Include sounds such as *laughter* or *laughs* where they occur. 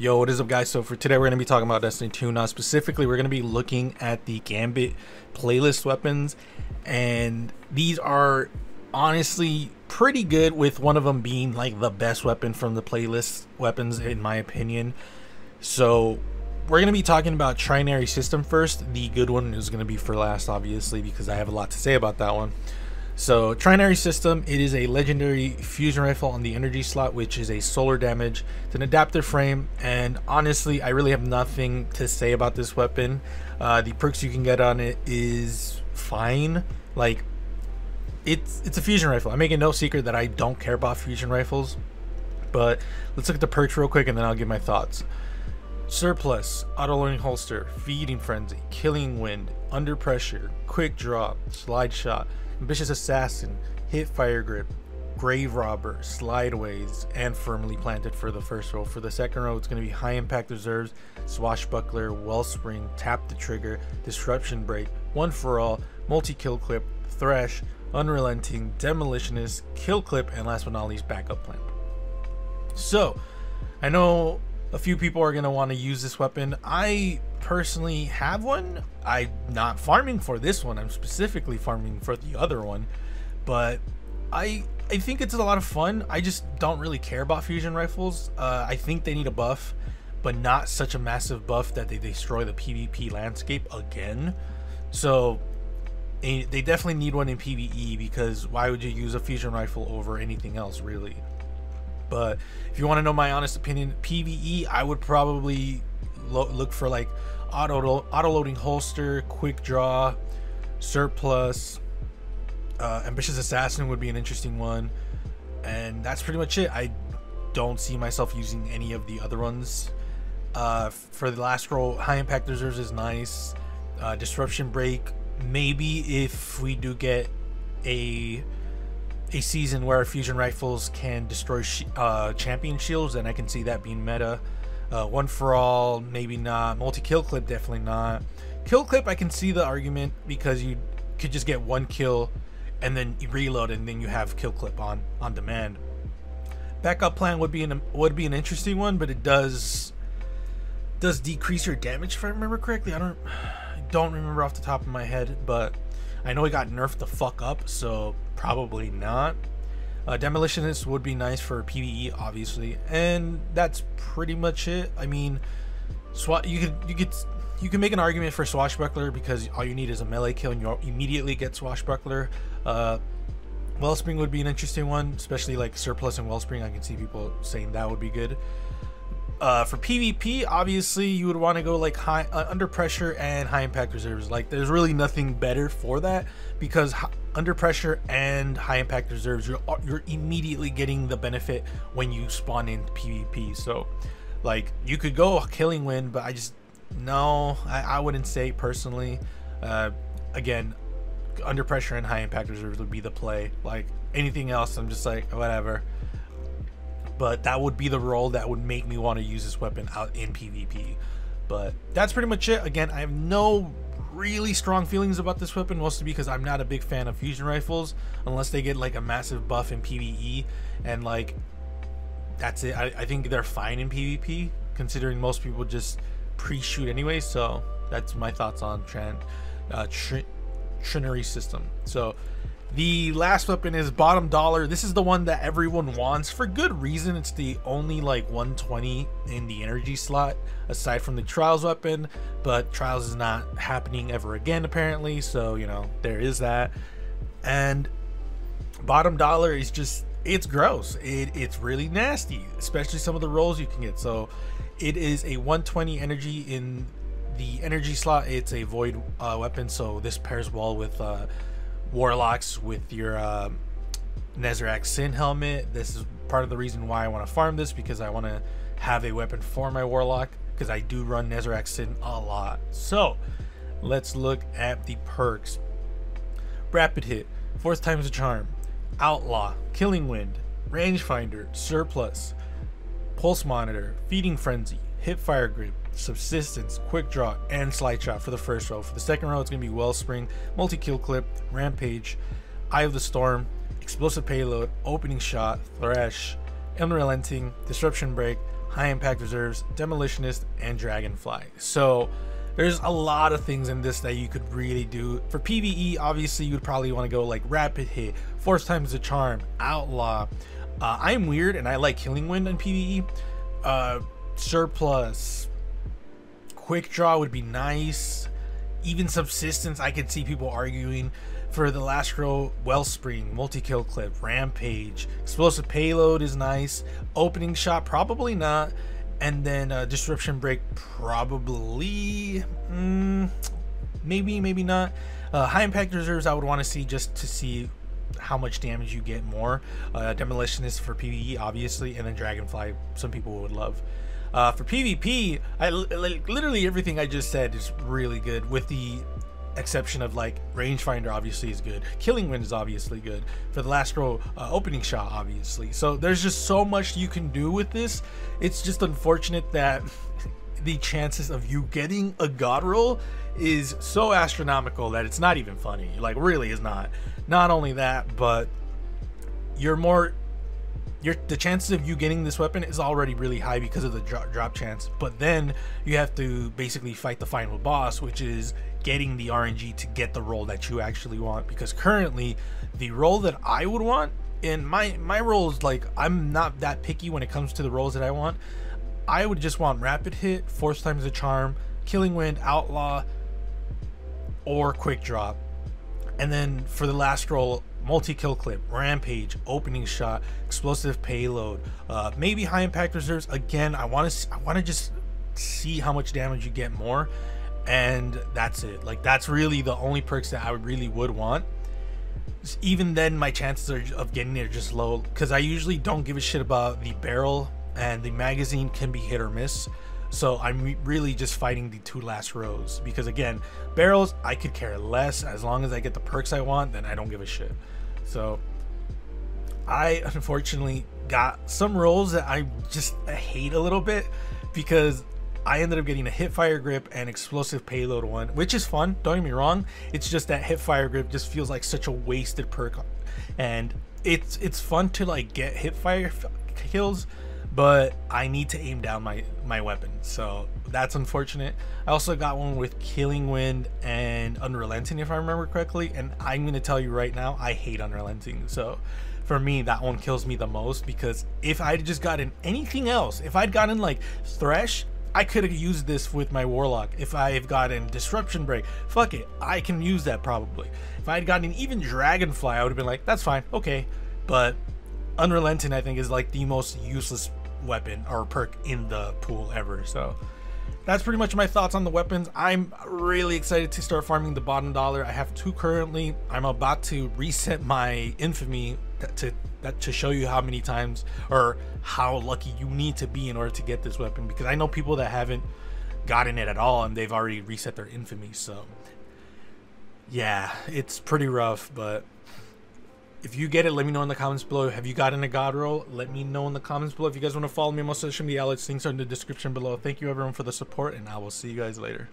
Yo, what is up, guys? So for today, we're going to be talking about Destiny 2. Now, specifically, we're going to be looking at the Gambit playlist weapons, and these are honestly pretty good. With one of them being like the best weapon from the playlist weapons, in my opinion. So we're going to be talking about Trinary System first. The good one is going to be for last, obviously, because I have a lot to say about that one. So Trinary System, it is a legendary fusion rifle on the energy slot, which is a solar damage. It's an adaptive frame, and honestly, I really have nothing to say about this weapon. Uh, the perks you can get on it is fine. Like, it's it's a fusion rifle. I'm making no secret that I don't care about fusion rifles, but let's look at the perks real quick, and then I'll give my thoughts. Surplus, auto-loading holster, feeding frenzy, killing wind, under pressure, quick draw, slide shot Ambitious Assassin, Hip Fire Grip, Grave Robber, Slideways, and Firmly Planted for the first row. For the second row, it's going to be High Impact Reserves, Swashbuckler, Wellspring, Tap the Trigger, Disruption Break, One for All, Multi Kill Clip, Thresh, Unrelenting, Demolitionist, Kill Clip, and last but not least, Backup Plan. So, I know a few people are going to want to use this weapon. I personally have one. I'm not farming for this one. I'm specifically farming for the other one. But I I think it's a lot of fun. I just don't really care about fusion rifles. Uh, I think they need a buff, but not such a massive buff that they destroy the PvP landscape again. So they definitely need one in PvE because why would you use a fusion rifle over anything else really? But if you want to know my honest opinion, PVE, I would probably lo- look for like auto auto loading holster, quick draw, surplus. Uh, ambitious assassin would be an interesting one, and that's pretty much it. I don't see myself using any of the other ones. Uh, for the last row, high impact reserves is nice. Uh, disruption break, maybe if we do get a a season where fusion rifles can destroy sh- uh, champion shields, and I can see that being meta. Uh, one for all, maybe not. Multi kill clip, definitely not. Kill clip, I can see the argument because you could just get one kill and then reload, and then you have kill clip on on demand. Backup plan would be an would be an interesting one, but it does does decrease your damage if I remember correctly. I don't I *sighs* don't remember off the top of my head, but I know he got nerfed the fuck up, so probably not. Uh, Demolitionist would be nice for PVE, obviously, and that's pretty much it. I mean, you could you could you can make an argument for Swashbuckler because all you need is a melee kill and you immediately get Swashbuckler. Uh, Wellspring would be an interesting one, especially like Surplus and Wellspring. I can see people saying that would be good. Uh, for PvP, obviously you would want to go like high uh, under pressure and high impact reserves. Like there's really nothing better for that because under pressure and high impact reserves, you're you're immediately getting the benefit when you spawn in PvP. So, like you could go killing wind, but I just no, I, I wouldn't say personally. Uh, again, under pressure and high impact reserves would be the play. Like anything else, I'm just like whatever but that would be the role that would make me want to use this weapon out in PvP. But that's pretty much it. Again, I have no really strong feelings about this weapon, mostly because I'm not a big fan of fusion rifles unless they get like a massive buff in PvE, and like that's it. I, I think they're fine in PvP, considering most people just pre-shoot anyway. So that's my thoughts on Tran, uh, tr- system. So the last weapon is bottom dollar. This is the one that everyone wants for good reason. It's the only like 120 in the energy slot aside from the trials weapon, but trials is not happening ever again apparently. So, you know, there is that. And bottom dollar is just it's gross. It, it's really nasty, especially some of the rolls you can get. So, it is a 120 energy in the energy slot. It's a void uh, weapon, so this pairs well with uh, warlocks with your uh, Sin helmet. This is part of the reason why I want to farm this because I want to have a weapon for my warlock because I do run Nezarec Sin a lot. So let's look at the perks. Rapid hit, fourth time's a charm, outlaw, killing wind, rangefinder, surplus, pulse monitor, feeding frenzy, hip fire grip, subsistence, quick draw, and slide shot for the first row. For the second row, it's going to be wellspring, multi kill clip, rampage, eye of the storm, explosive payload, opening shot, thresh, unrelenting, disruption break, high impact reserves, demolitionist, and dragonfly. So there's a lot of things in this that you could really do. For PvE, obviously you'd probably want to go like rapid hit, fourth times the charm, outlaw. Uh, I'm weird and I like killing wind in PvE. Uh, surplus, quick draw would be nice. Even subsistence, I could see people arguing for the last row, Wellspring, multi kill clip, Rampage, explosive payload is nice. Opening shot, probably not. And then uh, disruption break, probably, mm, maybe, maybe not. Uh, high impact reserves, I would want to see just to see how much damage you get more. Uh, Demolitionist for PvE, obviously, and then Dragonfly, some people would love. Uh, for PvP, I like literally everything I just said is really good, with the exception of like rangefinder obviously is good. Killing wind is obviously good. For the last row uh, opening shot obviously. So there's just so much you can do with this. It's just unfortunate that *laughs* the chances of you getting a god roll is so astronomical that it's not even funny. Like really is not. Not only that but you're more your the chances of you getting this weapon is already really high because of the drop, drop chance but then you have to basically fight the final boss which is getting the rng to get the roll that you actually want because currently the roll that i would want in my my rolls like i'm not that picky when it comes to the roles that i want. I would just want rapid hit fourth times the charm killing wind outlaw or quick drop. And then for the last roll multi-kill clip, rampage, opening shot, explosive payload, uh, maybe high impact reserves. Again, I want to I want to just see how much damage you get more, and that's it. Like that's really the only perks that I really would want. Even then, my chances are, of getting there just low because I usually don't give a shit about the barrel and the magazine can be hit or miss. So I'm really just fighting the two last rows because again, barrels I could care less as long as I get the perks I want, then I don't give a shit. So I unfortunately got some rolls that I just hate a little bit because I ended up getting a hip fire grip and explosive payload one, which is fun. Don't get me wrong. It's just that hip fire grip just feels like such a wasted perk, and it's it's fun to like get hip fire kills, but I need to aim down my my weapon, so that's unfortunate. I also got one with Killing Wind and Unrelenting, if I remember correctly, and I'm gonna tell you right now, I hate Unrelenting. So for me, that one kills me the most because if I'd just gotten anything else, if I'd gotten like Thresh, I could have used this with my Warlock. If I've gotten Disruption Break, fuck it, I can use that probably. If I had gotten even Dragonfly, I would have been like, that's fine, okay. But Unrelenting, I think, is like the most useless weapon or perk in the pool ever. So that's pretty much my thoughts on the weapons. I'm really excited to start farming the bottom dollar. I have two currently. I'm about to reset my infamy to that to show you how many times or how lucky you need to be in order to get this weapon because I know people that haven't gotten it at all and they've already reset their infamy. So yeah, it's pretty rough, but if you get it, let me know in the comments below. Have you gotten a God roll? Let me know in the comments below. If you guys want to follow me on my social media outlets, links are in the description below. Thank you everyone for the support, and I will see you guys later.